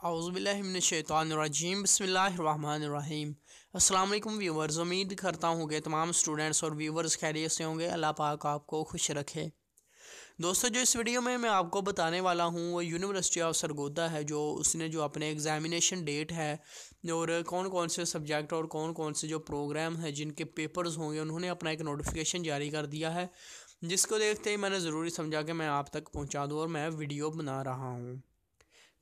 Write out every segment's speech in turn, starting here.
आउज़बिल्लिनशैतानरजीम बसमीम अल्लाम व्यूवर्स उम्मीद करता हूँ कि तमाम स्टूडेंट्स और व्यूवर्स खैरियत से होंगे। अल्लाह पाक आपको खुश रखे। दोस्तों, जो इस वीडियो में मैं आपको बताने वाला हूँ, वो यूनिवर्सिटी ऑफ़ सरगोदा है, जो उसने जो अपने एग्ज़ामिनेशन डेट है और कौन कौन से सब्जेक्ट और कौन कौन से जो प्रोग्राम हैं, जिनके पेपर्स होंगे, उन्होंने अपना एक नोटिफिकेशन जारी कर दिया है, जिसको देखते ही मैंने ज़रूरी समझा कि मैं आप तक पहुँचा दूँ और मैं वीडियो बना रहा हूँ।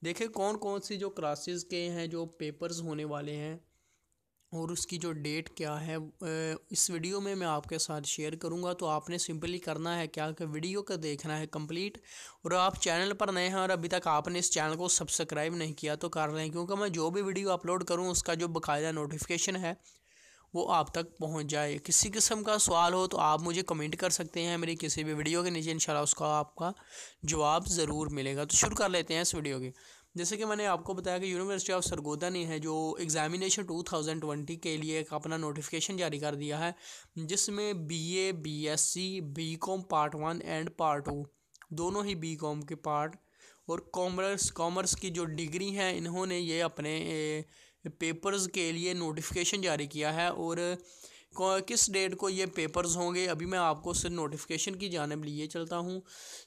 देखें कौन कौन सी जो क्लासेस के हैं, जो पेपर्स होने वाले हैं और उसकी जो डेट क्या है इस वीडियो में मैं आपके साथ शेयर करूँगा। तो आपने सिंपली करना है क्या कि वीडियो का देखना है कंप्लीट और आप चैनल पर नए हैं और अभी तक आपने इस चैनल को सब्सक्राइब नहीं किया तो कर लें, क्योंकि मैं जो भी वीडियो अपलोड करूँ, उसका जो बकायदा नोटिफिकेशन है वो आप तक पहुँच जाए। किसी किस्म का सवाल हो तो आप मुझे कमेंट कर सकते हैं मेरी किसी भी वीडियो के नीचे इंशाल्लाह उसका आपका जवाब ज़रूर मिलेगा। तो शुरू कर लेते हैं इस वीडियो की। जैसे कि मैंने आपको बताया कि यूनिवर्सिटी ऑफ़ सरगोदा ने है जो एग्ज़ामिनेशन 2020 के लिए एक अपना नोटिफिकेशन जारी कर दिया है जिसमें BA, BSc, BCom part one and part two दोनों ही बीकॉम के पार्ट और कॉमर्स कॉमर्स की जो डिग्री हैं इन्होंने ये अपने पेपर्स के लिए नोटिफिकेशन जारी किया है और किस डेट को ये पेपर्स होंगे, अभी मैं आपको सिर्फ़ नोटिफिकेशन की जानब लिए चलता हूँ।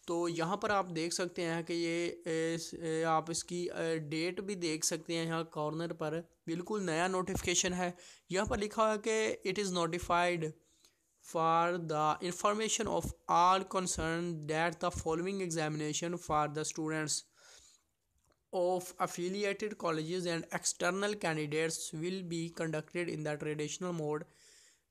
तो यहाँ पर आप देख सकते हैं कि ये आप इसकी डेट भी देख सकते हैं यहाँ कॉर्नर पर। बिल्कुल नया नोटिफिकेशन है। यहाँ पर लिखा हुआ है कि it is notified for the information of all concern that the following examination for the students of affiliated colleges and external candidates will be conducted in the traditional mode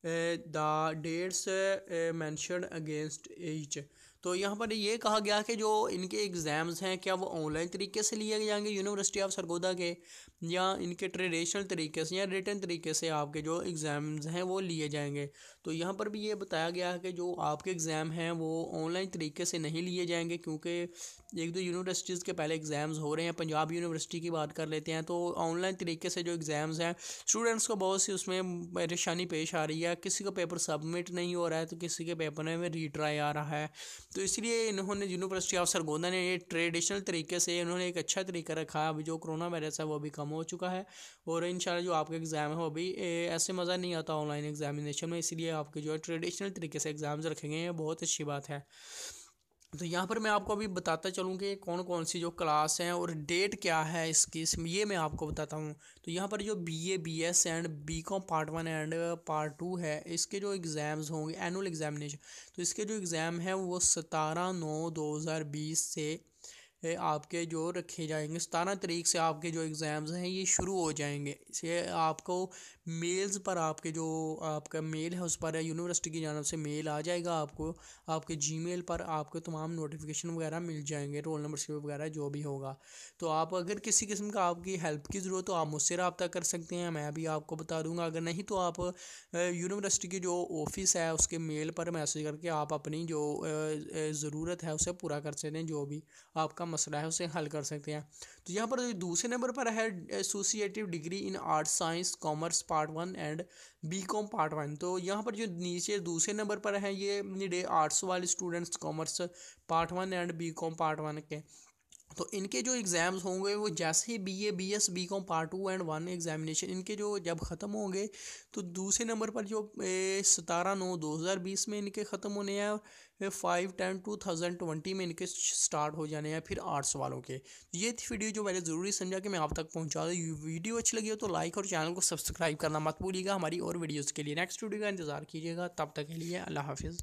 uh, the dates uh, mentioned against each तो यहाँ पर ये कहा गया कि जो इनके exams हैं, क्या वो ऑनलाइन तरीके से लिए जाएँगे यूनिवर्सिटी ऑफ़ सरगोदा के, या इनके ट्रेडिशनल तरीके से, या रिटर्न तरीके से आपके जो एग्ज़ाम्स हैं वो लिए जाएँगे? तो यहाँ पर भी ये बताया गया है कि जो आपके एग्ज़ाम हैं, वो ऑनलाइन तरीके से नहीं लिए जाएँगे, क्योंकि एक दो यूनिवर्सिटीज़ के पहले एग्ज़ाम्स हो रहे हैं। पंजाब यूनिवर्सिटी की बात कर लेते हैं तो ऑनलाइन तरीके से जो एग्ज़ाम्स हैं स्टूडेंट्स को बहुत सी उसमें परेशानी पेश आ रही है। किसी का पेपर सबमिट नहीं हो रहा है तो किसी के पेपर में रीट्राई आ रहा है। तो इसलिए इन्होंने यूनिवर्सिटी ऑफ़ सरगोंदा ने ये ट्रेडिशनल तरीके से इन्होंने एक अच्छा तरीका रखा है। अभी जो कोरोना वायरस है वो अभी कम हो चुका है और इन जो आपका एग्ज़ाम है वो भी ऐसे मज़ा नहीं आता ऑनलाइन एग्जामिनेशन में, इसलिए आपके जो है ट्रेडिशनल तरीके से एग्ज़ाम्स रखेंगे हैं बहुत अच्छी बात है। तो यहाँ पर मैं आपको अभी बताता चलूँ कि कौन कौन सी जो क्लास हैं और डेट क्या है इसकी ये मैं आपको बताता हूँ। तो यहाँ पर जो B A B S and BCom part one and part two है, इसके जो एग्ज़ाम्स होंगे एनुअल एग्ज़ामिनेशन तो इसके जो एग्ज़ाम हैं वो सतारह नौ दो हज़ार बीस से आपके जो रखे जाएँगे, सतारह तरीक से आपके जो एग्ज़ाम्स हैं, ये शुरू हो जाएँगे। इसे आपको मेल्स पर आपके जो आपका मेल है, उस पर यूनिवर्सिटी की जानब से मेल आ जाएगा आपको। आपके जीमेल पर आपको तमाम नोटिफिकेशन वगैरह मिल जाएँगे रोल नंबर स्लिप वगैरह जो भी होगा। तो आप अगर किसी किस्म का आपकी हेल्प की ज़रूरत हो, आप मुझसे रबता कर सकते हैं, मैं भी आपको बता दूँगा। अगर नहीं तो आप यूनिवर्सिटी की जो ऑफ़िस है, उसके मेल पर मैसेज करके आप अपनी जो ज़रूरत है, उसे पूरा कर सकते हैं, जो भी आपका मसला है, उसे हल कर सकते हैं। तो यहाँ पर दूसरे नंबर पर है associative degree in arts science commerce part one and BCom part one तो यहाँ पर जो नीचे दूसरे नंबर पर है, ये आर्ट्स वाले students commerce part one and BCom part one के। तो इनके जो एग्ज़ाम्स होंगे, वो जैसे ही B A B S BCom part two and one examination इनके जो जब ख़त्म होंगे तो दूसरे नंबर पर जो सतारह नौ दो हज़ार बीस में इनके ख़त्म होने हैं five ten two thousand twenty में इनके स्टार्ट हो जाने हैं फिर आर्ट्स वालों के। ये थी वीडियो जो मैंने ज़रूरी समझा कि मैं आप तक पहुँचा दूँ वीडियो अच्छी लगी हो तो लाइक और चैनल को सब्सक्राइब करना मत भूलिएगा। हमारी और वीडियोज़ के लिए नेक्स्ट वीडियो का इंतज़ार कीजिएगा। तब तक के लिए अल्लाह हाफिज़।